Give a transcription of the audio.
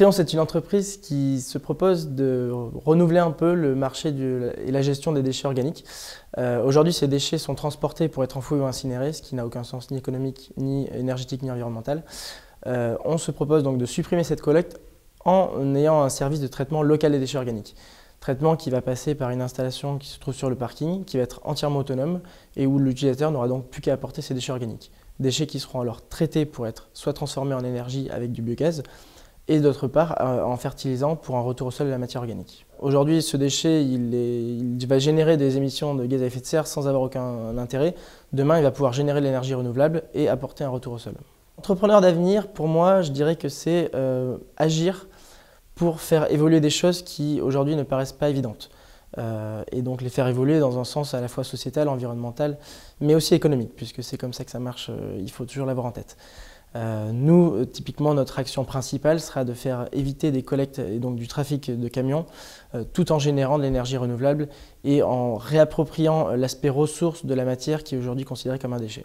Trion, c'est une entreprise qui se propose de renouveler un peu le marché et la gestion des déchets organiques. Euh, aujourd'hui, ces déchets sont transportés pour être enfouis ou incinérés, ce qui n'a aucun sens ni économique, ni énergétique, ni environnemental. Euh, on se propose donc de supprimer cette collecte en ayant un service de traitement local des déchets organiques. Traitement qui va passer par une installation qui se trouve sur le parking, qui va être entièrement autonome et où l'utilisateur n'aura donc plus qu'à apporter ses déchets organiques. Déchets qui seront alors traités pour être soit transformés en énergie avec du biogaz, et d'autre part euh, en fertilisant pour un retour au sol de la matière organique. Aujourd'hui, ce déchet, il, va générer des émissions de gaz à effet de serre sans avoir aucun intérêt. Demain, il va pouvoir générer de l'énergie renouvelable et apporter un retour au sol. Entrepreneur d'avenir, pour moi, je dirais que c'est euh, agir pour faire évoluer des choses qui aujourd'hui ne paraissent pas évidentes. Euh, et donc les faire évoluer dans un sens à la fois sociétal, environnemental, mais aussi économique, puisque c'est comme ça que ça marche, il faut toujours l'avoir en tête. Euh, nous, euh, typiquement, notre action principale sera de faire éviter des collectes et donc du trafic de camions, euh, tout en générant de l'énergie renouvelable et en réappropriant l'aspect ressource de la matière qui est aujourd'hui considérée comme un déchet.